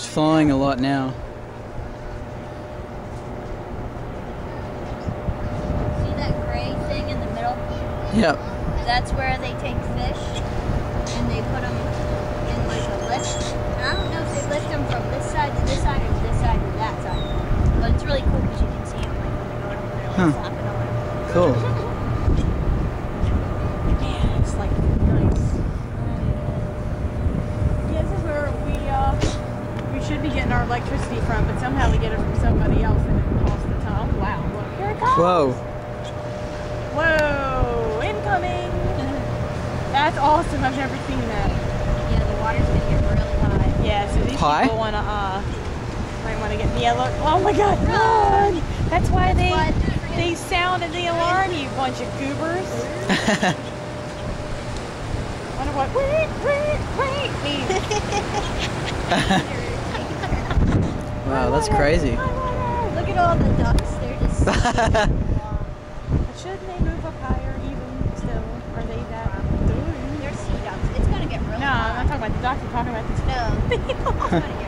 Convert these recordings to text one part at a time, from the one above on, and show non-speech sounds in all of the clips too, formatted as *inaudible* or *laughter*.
It's flowing a lot now. See that gray thing in the middle? Yep. That's where they take fish and they put them in like a lift. And I don't know if they lift them from this side to this side or this side to that side. But it's really cool because you can see them like when they go over there, Huh. Cool. Yeah, it's like nice. Yeah, this is where we uh we should be getting our electricity from, but somehow we get it from somebody else and it costs a ton. Oh, wow, look, here it comes. Whoa. Whoa, incoming. *laughs* That's awesome. I've never seen that. Yeah, the water's gonna get really high. Yeah, so these High? people wanna uh might wanna get the look. Oh my god, run! That's why they What? they sounded the alarm, you bunch of goobers. *laughs* Wonder what wait, wait, wait means. *laughs* wow, that's crazy. Look at all the ducks. *laughs* They're. But shouldn't they move up higher even still? Are they that They're sea ducks. It's gonna get really No, high. I'm not talking about the ducks, I'm talking about this No. *laughs* it's really.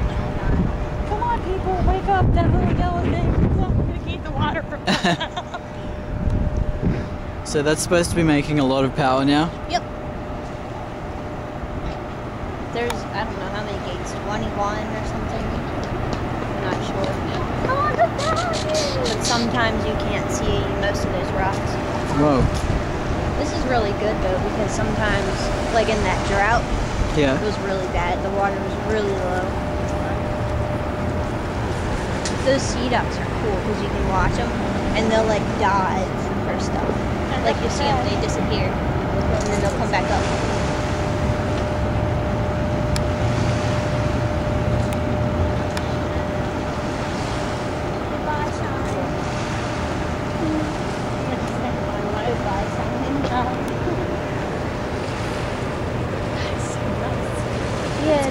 Come on people, wake up, that little yellow thing. It's not gonna keep the water from *laughs* so that's supposed to be making a lot of power now. Yep. There's, I don't know how many gates, 21 or something. I'm not sure. But sometimes you can't see most of those rocks. Whoa. This is really good though because sometimes, like in that drought, Yeah. it was really bad. The water was really low. Those sea ducks are cool because you can watch them and they'll like dive for stuff. Like you see them, they disappear and then they'll come back up.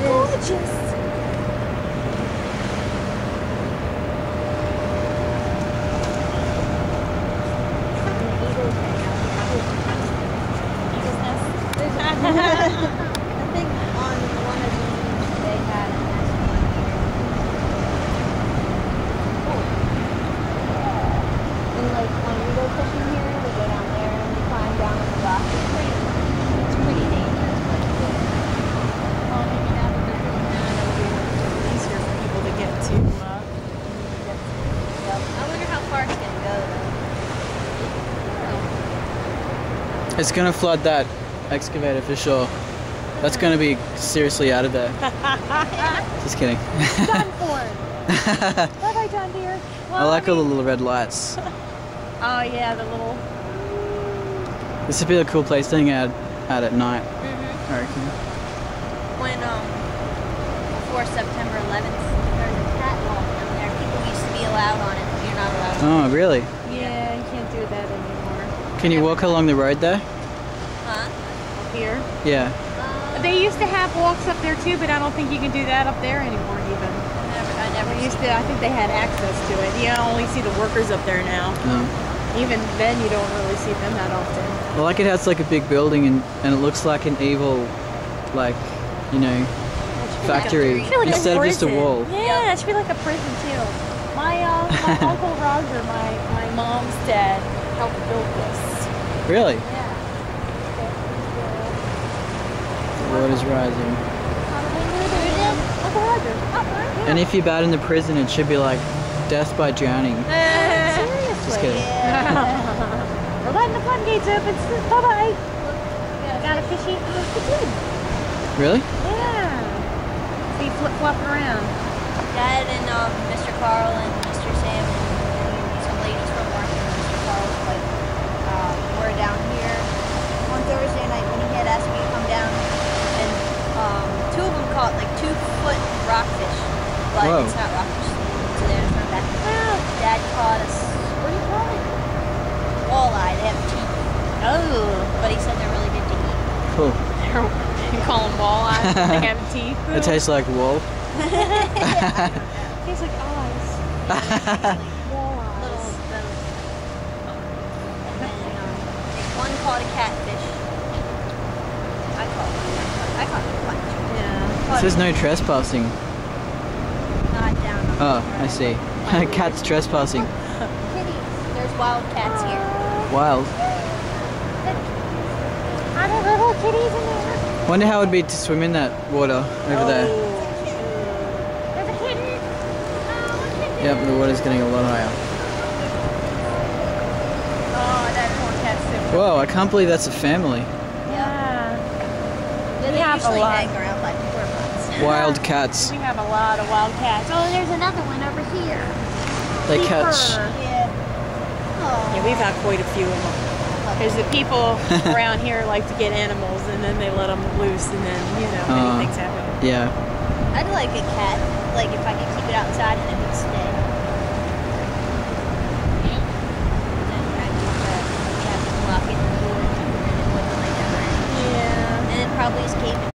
Yeah, it is. Gorgeous. I think on one of these they had a nest one here. And like when we go fishing here, we go down there and we climb down on the rock. It's pretty, it's pretty dangerous, but it's good. Well, maybe now that they're doing that, it'll be easier for people to get to. Uh, get to. Yep. I wonder how far it's gonna go though. It's gonna flood that excavator for sure. That's gonna be seriously out of there. *laughs* Just kidding. Done *laughs* for. Bye bye, John Deere. I like all the little red lights. *laughs* Oh yeah, the little. This would be a cool place to hang out at at night, Mm-hmm. I reckon. When um before September 11th, there's a cat catwalk down there. People used to be allowed on it. You're not allowed. on Oh, really? Yeah, you can't do that anymore. Can you walk along the road there? it. Huh? Here. Yeah. Uh, They used to have walks up there too, but I don't think you can do that up there anymore even. never, I never used used to, I think they had access to it. You only see the workers up there now. No. Even then, you don't really see them that often. Well, like it has like a big building and, and it looks like an evil, like, you know, factory I feel like a instead of just a prison. wall. Yeah, it should be like a prison too. My uh, my *laughs* uncle Roger, my my mom's dad, helped build this. Really? Yeah. The is rising. And if you're bad in the prison, it should be like death by drowning. *laughs* Seriously. Just kidding. *laughs* We're letting the floodgates open. Bye bye. Got a fishy. Look, it's in. Really? Yeah. See flip flopping around. Dad and um, Mr. Carl and Mr. Sam and some ladies from work and Mr. Carl like uh, were down here on Thursday night when he had asked me to come down and um, two of them caught like two foot rockfish, but Whoa. it's not rockfish. So they're from that. Dad caught us. What do you call it? Walleye. They have teeth. Oh. But he said they're really good to eat. Cool. *laughs* you call them walleye? they have teeth. *laughs* It tastes like wool. *laughs* tastes like eyes. Walleyes. Little boat. And then um, one caught a catfish. I caught one. I caught a bunch. Yeah. It says no trespassing. Oh, I see. *laughs* Cat's trespassing. *laughs* Kitties. There's wild cats here. Wild. Are there little kitties in there? Wonder how it'd be to swim in that water over there. There's a kitten. Oh, a kitten. Yep, the water's getting a lot higher. Oh, that poor cat's so Whoa, I can't believe that's a family. Yeah. Yeah, We they have a usually lot. hang around like four months. *laughs* Wild cats. We have a lot of wild cats. Oh, there's another one over here. They catch. Yeah. Oh. Yeah, we've had quite a few of them. Because the people *laughs* around here like to get animals and then they let them loose and then, you know, many Uh. things happen. Yeah. I'd like a cat. Like if I could keep it outside and it would stay.